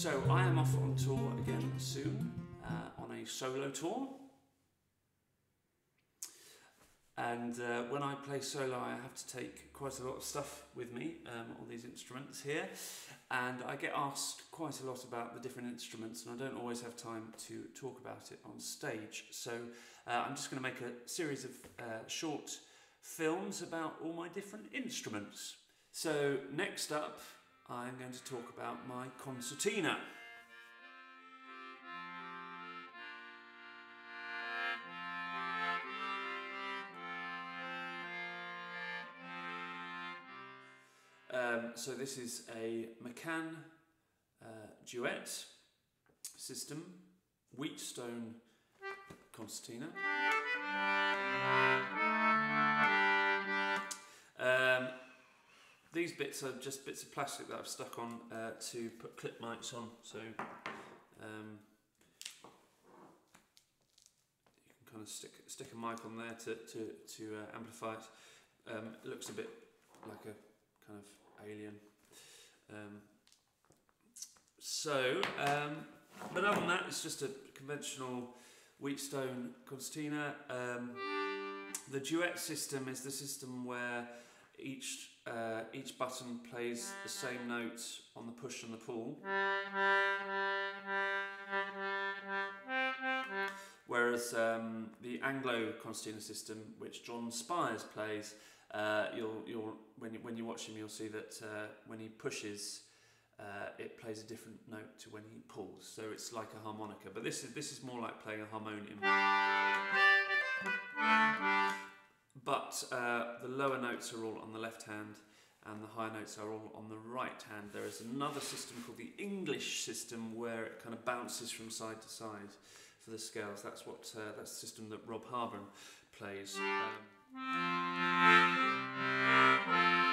So I am off on tour again soon, uh, on a solo tour. And uh, when I play solo, I have to take quite a lot of stuff with me, um, all these instruments here. And I get asked quite a lot about the different instruments, and I don't always have time to talk about it on stage. So uh, I'm just going to make a series of uh, short films about all my different instruments. So next up, I'm going to talk about my concertina. Um, so this is a Maccann uh, duet system, Wheatstone concertina. These bits are just bits of plastic that I've stuck on uh, to put clip mics on, so um, you can kind of stick stick a mic on there to to to uh, amplify it. Um, it looks a bit like a kind of alien. Um, so, um, but other than that, it's just a conventional Wheatstone concertina. Um, the duet system is the system where each uh, each button plays the same notes on the push and the pull. Whereas um, the Anglo concertina system, which John Spiers plays, uh, you'll you'll when you, when you watch him, you'll see that uh, when he pushes, uh, it plays a different note to when he pulls. So it's like a harmonica, but this is this is more like playing a harmonium. but uh, the lower notes are all on the left hand and the higher notes are all on the right hand. There is another system called the English system where it kind of bounces from side to side for the scales. That's what uh, that's the system that Rob Harbron plays. Um,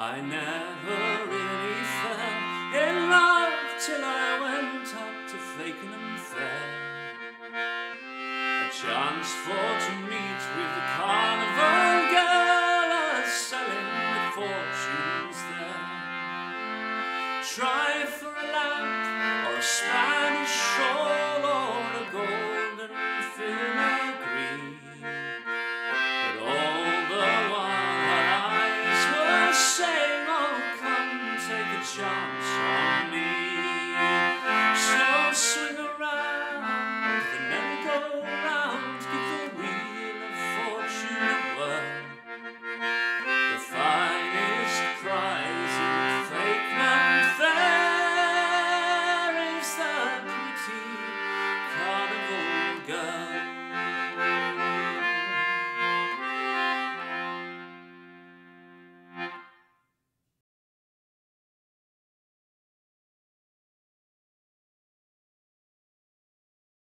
I never really fell in love till I went up to Fakenham Fair. A chance for to meet with the carnival girl selling with fortunes there. Try for a lamp or a shore.